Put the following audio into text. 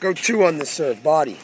Go two on this serve, body.